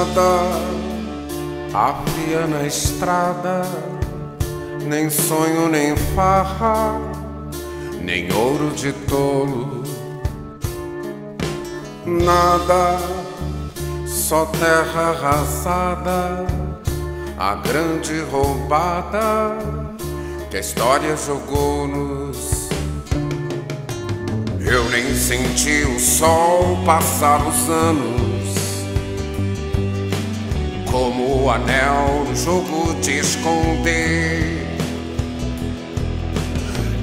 Nada havia na estrada, nem sonho, nem farra, nem ouro de tolo. Nada, só terra arrasada, a grande roubada que a história jogou-nos. Eu nem senti o sol passar os anos como o anel no jogo de esconder.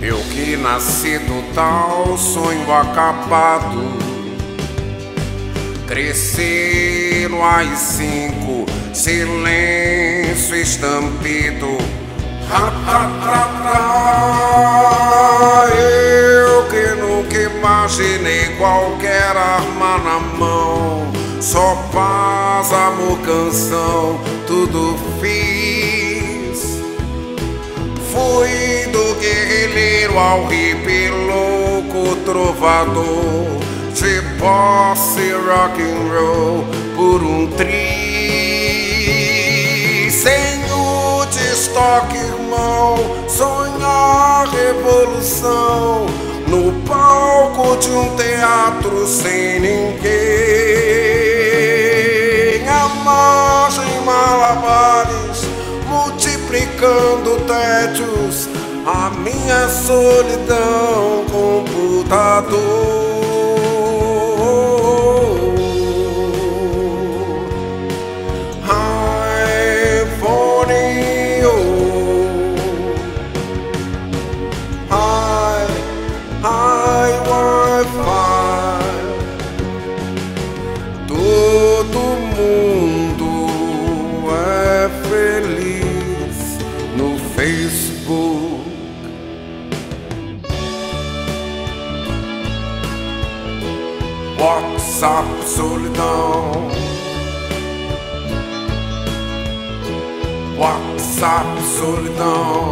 Eu que nasci do tal sonho acabado, cresci no AI-5, silêncio estampido. Ha, ha, ha, Eu que nunca imaginei qualquer arma na mão só paz, amor, canção, tudo fiz. Fui do guerrilheiro ao hippie louco trovador, de posse rock and roll por um tri. Sem o estoque, irmão, sonhar revolução no palco de um teatro sem ninguém multiplicando tédios, a minha solidão computador. WhatsApp solidão. WhatsApp solidão.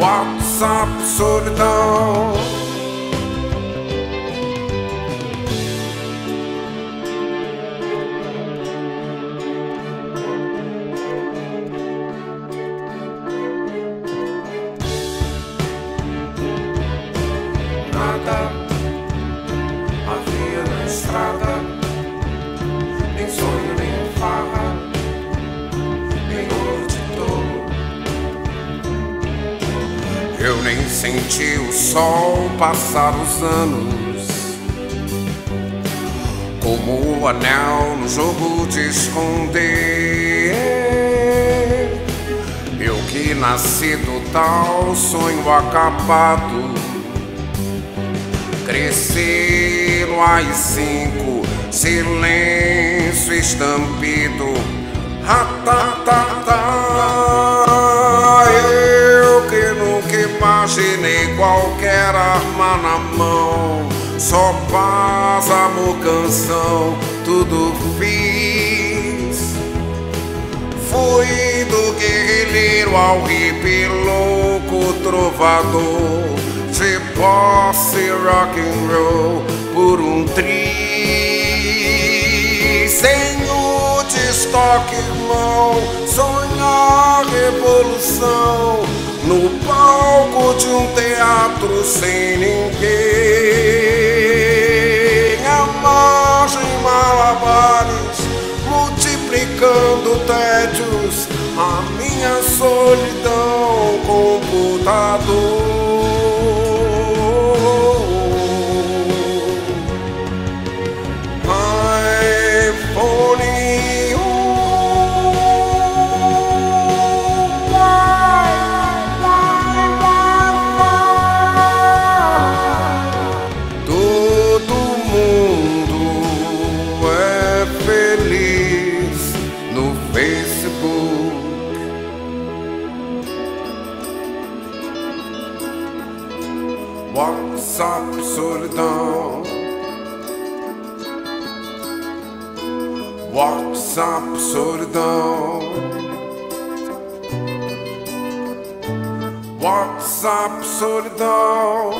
WhatsApp solidão. Nem senti o sol passar os anos. Como o anel no jogo de esconder. Eu que nasci do tal sonho acabado. Cresci no AI-5 Silêncio estampido. Ratatata mão. Só paz, amor, canção, tudo fiz. Fui do guerrilheiro ao hippie louco trovador. De posse rock and roll por um tri. Sem o destoque, irmão, sonhar revolução no de um teatro sem ninguém. A margem malabares, multiplicando tédios, a minha solidão, solidão WhatsApp solidão WhatsApp solidão